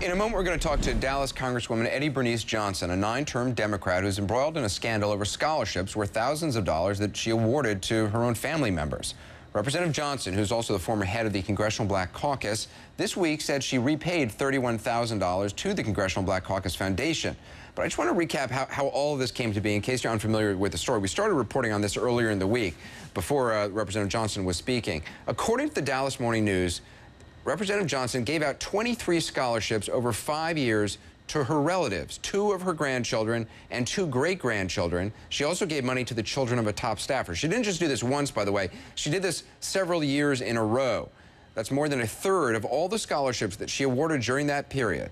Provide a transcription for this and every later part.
In a moment, we're going to talk to Dallas Congresswoman Eddie Bernice Johnson, a nine-term Democrat who's embroiled in a scandal over scholarships worth thousands of dollars that she awarded to her own family members. Representative Johnson, who's also the former head of the Congressional Black Caucus, this week said she repaid $31,000 to the Congressional Black Caucus Foundation. But I just want to recap how, how, all of this came to be in case you're unfamiliar with the story. We started reporting on this earlier in the week before uh, Representative Johnson was speaking. According to the Dallas Morning News, Representative Johnson gave out 23 scholarships over five years to her relatives, two of her grandchildren and two great-grandchildren. She also gave money to the children of a top staffer. She didn't just do this once, by the way. She did this several years in a row. That's more than a third of all the scholarships that she awarded during that period.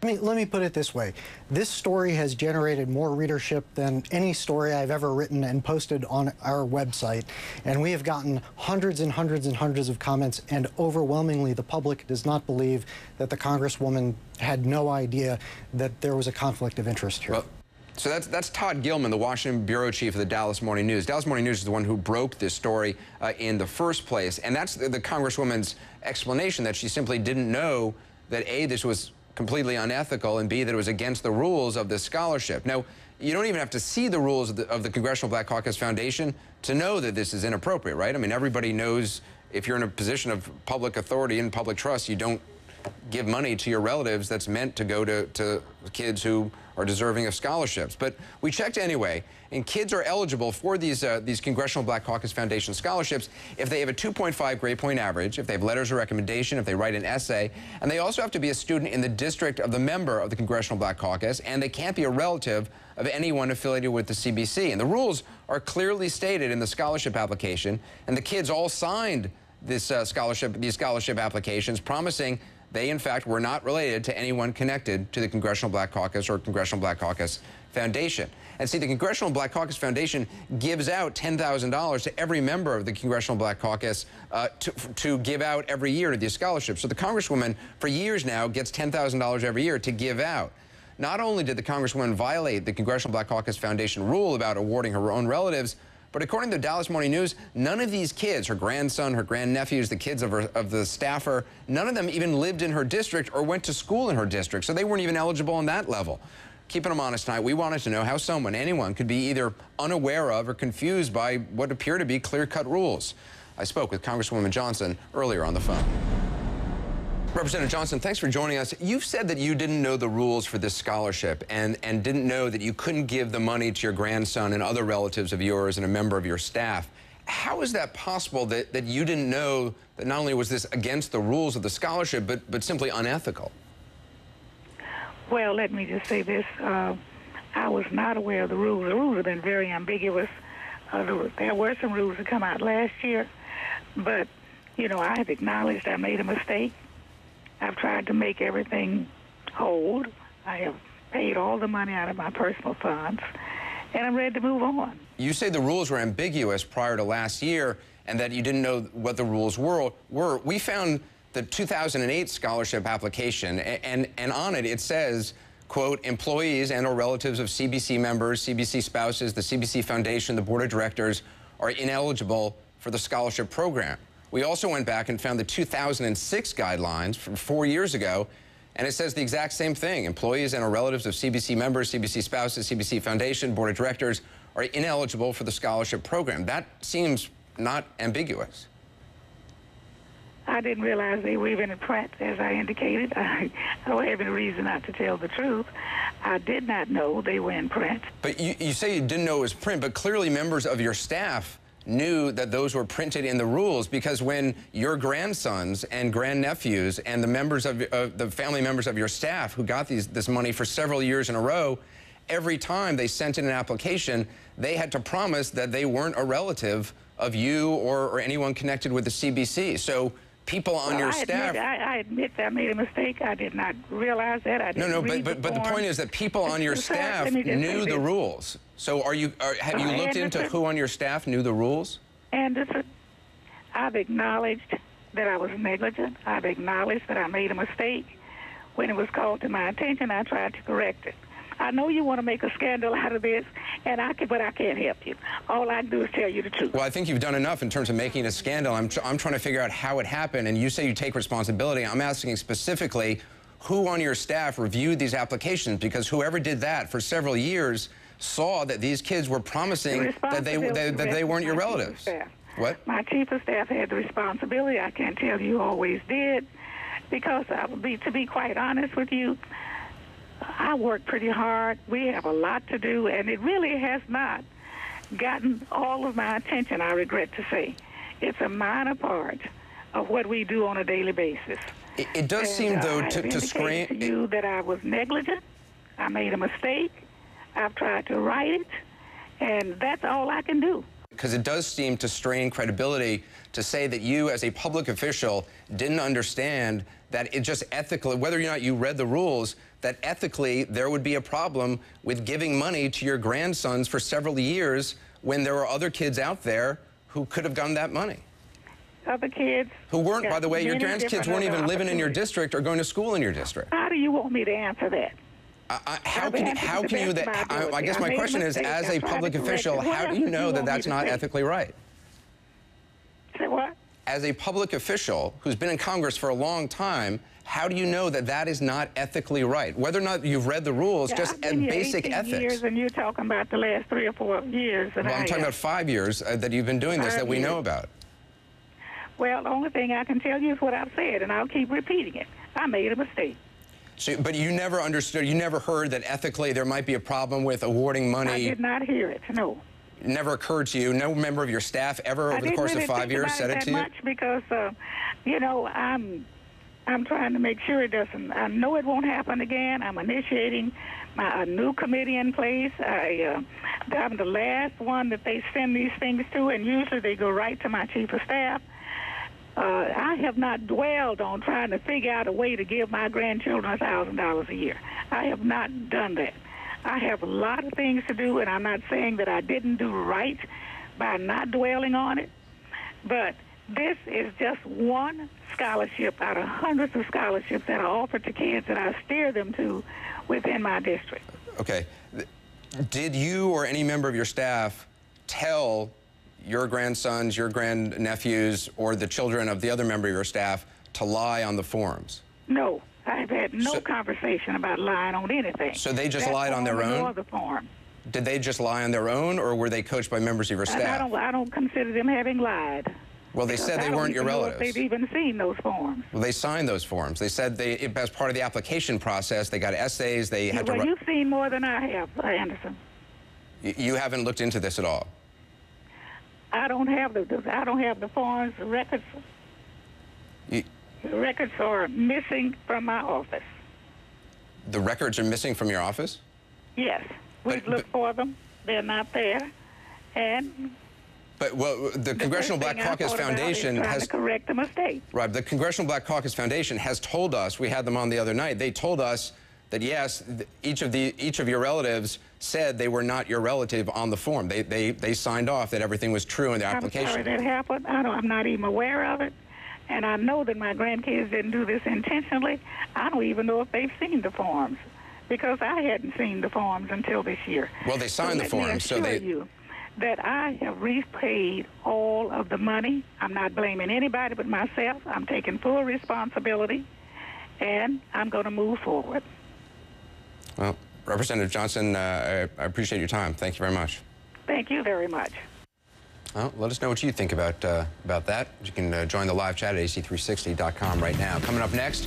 Let me, let me put it this way. This story has generated more readership than any story I've ever written and posted on our website. And we have gotten hundreds and hundreds and hundreds of comments, and overwhelmingly the public does not believe that the Congresswoman had no idea that there was a conflict of interest here. Well, so that's, that's Todd Gillman, the Washington bureau chief of the Dallas Morning News. Dallas Morning News is the one who broke this story uh, in the first place. And that's the, the Congresswoman's explanation that she simply didn't know that A, this was completely unethical, and B, that it was against the rules of this scholarship. Now, you don't even have to see the rules of the, of the, Congressional Black Caucus Foundation to know that this is inappropriate, right? I mean, everybody knows if you're in a position of public authority and public trust, you don't give money to your relatives that's meant to go to, to kids who are deserving of scholarships. But we checked anyway, and kids are eligible for these, uh, these Congressional Black Caucus Foundation scholarships if they have a 2.5 grade point average, if they have letters of recommendation, if they write an essay, and they also have to be a student in the district of the member of the Congressional Black Caucus, and they can't be a relative of anyone affiliated with the CBC. And the rules are clearly stated in the scholarship application, and the kids all signed this uh, scholarship, these scholarship applications, promising they, in fact, were not related to anyone connected to the Congressional Black Caucus or Congressional Black Caucus Foundation. And see, the Congressional Black Caucus Foundation gives out $10,000 to every member of the Congressional Black Caucus uh, to, to give out every year to these scholarships. So the Congresswoman, for years now, gets $10,000 every year to give out. Not only did the Congresswoman violate the Congressional Black Caucus Foundation rule about awarding her own relatives, but according to the Dallas Morning News, none of these kids, her grandson, her grandnephews, the kids of, her, of the staffer, none of them even lived in her district or went to school in her district, so they weren't even eligible on that level. Keeping them honest tonight, we wanted to know how someone, anyone, could be either unaware of or confused by what appear to be clear-cut rules. I spoke with Congresswoman Johnson earlier on the phone. Representative Johnson, thanks for joining us. You've said that you didn't know the rules for this scholarship and, and didn't know that you couldn't give the money to your grandson and other relatives of yours and a member of your staff. How is that possible that, that you didn't know that not only was this against the rules of the scholarship, but, but simply unethical? Well, let me just say this. Uh, I was not aware of the rules. The rules have been very ambiguous. Uh, there were some rules that come out last year, but, you know, I have acknowledged I made a mistake. I've tried to make everything hold. I have paid all the money out of my personal funds, and I'm ready to move on. You say the rules were ambiguous prior to last year and that you didn't know what the rules were. were. We found the 2008 scholarship application, and, and on it, it says, quote, employees and or relatives of CBC members, CBC spouses, the CBC Foundation, the board of directors are ineligible for the scholarship program. We also went back and found the 2006 guidelines from four years ago, and it says the exact same thing. Employees and or relatives of CBC members, CBC spouses, CBC Foundation, Board of Directors are ineligible for the scholarship program. That seems not ambiguous. I didn't realize they were even in print, as I indicated. I, I don't have any reason not to tell the truth. I did not know they were in print. But you, you say you didn't know it was print, but clearly members of your staff knew that those were printed in the rules because when your grandsons and grandnephews and the members of the family members of your staff who got these, this money for several years in a row, every time they sent in an application, they had to promise that they weren't a relative of you or, or anyone connected with the CBC. So people on well, your I staff. Admit, I, I, admit that I made a mistake. I did not realize that. I didn't no, no, but but, but the point is that people on your staff knew the rules. So are you? Are, have you looked into who on your staff knew the rules? Anderson, I've acknowledged that I was negligent. I've acknowledged that I made a mistake. When it was called to my attention, I tried to correct it. I know you want to make a scandal out of this, and I can, but I can't help you. All I can do is tell you the truth. Well, I think you've done enough in terms of making a scandal. I'm, tr- I'm trying to figure out how it happened, and you say you take responsibility. I'm asking specifically who on your staff reviewed these applications, because whoever did that for several years saw that these kids were promising that they, responsibility that they weren't your rests with my chief of relatives. staff. What? My chief of staff had the responsibility. I can't tell you always did, because I would be to be quite honest with you. I work pretty hard. We have a lot to do, and it really has not gotten all of my attention. I regret to say, it's a minor part of what we do on a daily basis. It, it does And, seem, uh, though, I to, to screen. to you that I was negligent. I made a mistake. I've tried to right it, and that's all I can do. Because it does seem to strain credibility to say that you, as a public official, didn't understand that it just ethically, whether or not you read the rules, that ethically there would be a problem with giving money to your grandsons for several years when there were other kids out there who could have gotten that money. Other kids Who weren't, by the way, your grandkids weren't even living in your district or going to school in your district. How do you want me to answer that? I, I, how can you, how can you that? I, I guess my question is, as a public official. How do you know that that's not ethically right? Say what? as a public official who's been in Congress for a long time, how do you know that that is not ethically right? Whether or not you've read the rules, Yeah, just I've been basic 18 ethics. Years, and you're talking about the last three or four years. Well, I'm talking about five years uh, that you've been doing this that we know about. Well, the only thing I can tell you is what I've said, and I'll keep repeating it. I made a mistake. So, but you never understood, you never heard that ethically there might be a problem with awarding money. I did not hear it. No. Never occurred to you. No member of your staff ever over the course really of five years said it to you? much because, uh, you know, I'm I'm trying to make sure it doesn't. I know it won't happen again. I'm initiating my a new committee in place. I uh, I'm the last one that they send these things to, and usually they go right to my chief of staff. Uh, I have not dwelled on trying to figure out a way to give my grandchildren a thousand dollars a year. I have not done that. I have a lot of things to do, and I'm not saying that I didn't do right by not dwelling on it. But this is just one scholarship out of hundreds of scholarships that are offered to kids that I steer them to within my district. Okay. Did you or any member of your staff tell your grandsons, your grandnephews, or the children of the other member of your staff to lie on the forums? No, I've had no So- conversation about lying on anything. So they just That lied on their own? The form. Did they just lie on their own, or were they coached by members of your And I staff? don't, I don't consider them having lied. Well, they said they weren't your even know if relatives. They've even seen those forms. Well, they signed those forms. They said they, as part of the application process, they got essays. They had to. well, you've seen more than I have, uh, Anderson. You haven't looked into this at all. I don't have the, the I don't have the forms. The records, You, the records are missing from my office. the records are missing from your office. Yes, we've But- looked for them. They're not there, and But well, the the Congressional Black Caucus thought about is Foundation has to correct the mistake. Right. The Congressional Black Caucus Foundation has told us, we had them on the other night, they told us that yes, each of the each of your relatives said they were not your relative on the form. They they, they signed off that everything was true in their application. I'm sorry that happened. I don't, I'm not even aware of it, and I know that my grandkids didn't do this intentionally. I don't even know if they've seen the forms because I hadn't seen the forms until this year. Well, they signed the let me forms, so they- you that I have repaid all of the money. I'm not blaming anybody but myself. I'm taking full responsibility, and I'm going to move forward. Well, Representative Johnson, uh, I, I appreciate your time. Thank you very much. Thank you very much. Well, let us know what you think about uh, about that. You can uh, join the live chat at ac360.com right now. Coming up next.